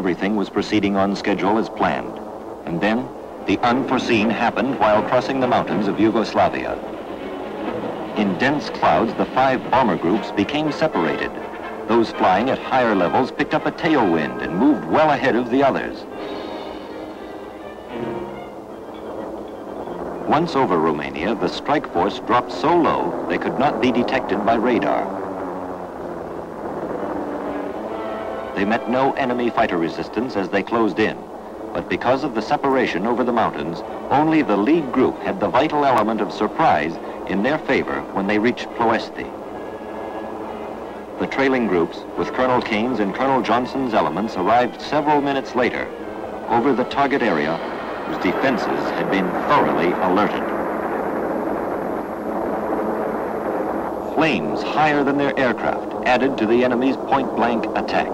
everything was proceeding on schedule as planned. And then, the unforeseen happened while crossing the mountains of Yugoslavia. In dense clouds, the five bomber groups became separated. Those flying at higher levels picked up a tailwind and moved well ahead of the others. Once over Romania, the strike force dropped so low they could not be detected by radar. They met no enemy fighter resistance as they closed in, but because of the separation over the mountains, only the lead group had the vital element of surprise in their favor when they reached Ploesti. The trailing groups, with Colonel Kane's and Colonel Johnson's elements, arrived several minutes later over the target area whose defenses had been thoroughly alerted. Flames higher than their aircraft added to the enemy's point-blank attack.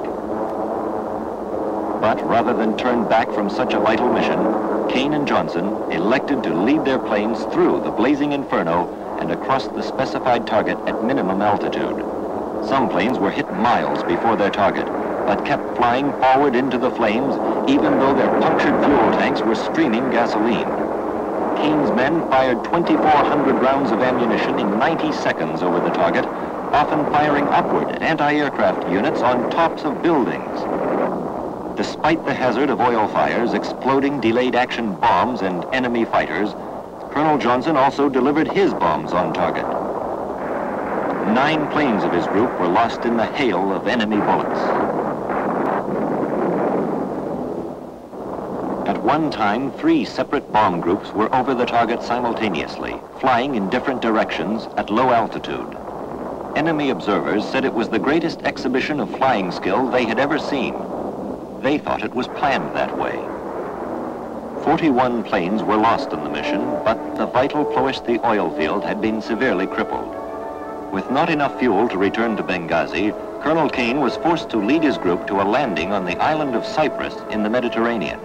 But rather than turn back from such a vital mission, Kane and Johnson elected to lead their planes through the blazing inferno and across the specified target at minimum altitude. Some planes were hit miles before their target, but kept flying forward into the flames even though their punctured fuel tanks were streaming gasoline. Kane's men fired 2,400 rounds of ammunition in 90 seconds over the target, often firing upward at anti-aircraft units on tops of buildings. Despite the hazard of oil fires, exploding delayed action bombs, and enemy fighters, Colonel Johnson also delivered his bombs on target. Nine planes of his group were lost in the hail of enemy bullets. At one time, three separate bomb groups were over the target simultaneously, flying in different directions at low altitude. Enemy observers said it was the greatest exhibition of flying skill they had ever seen. They thought it was planned that way. 41 planes were lost in the mission, but the vital Ploesti oil field had been severely crippled. With not enough fuel to return to Benghazi, Colonel Kane was forced to lead his group to a landing on the island of Cyprus in the Mediterranean.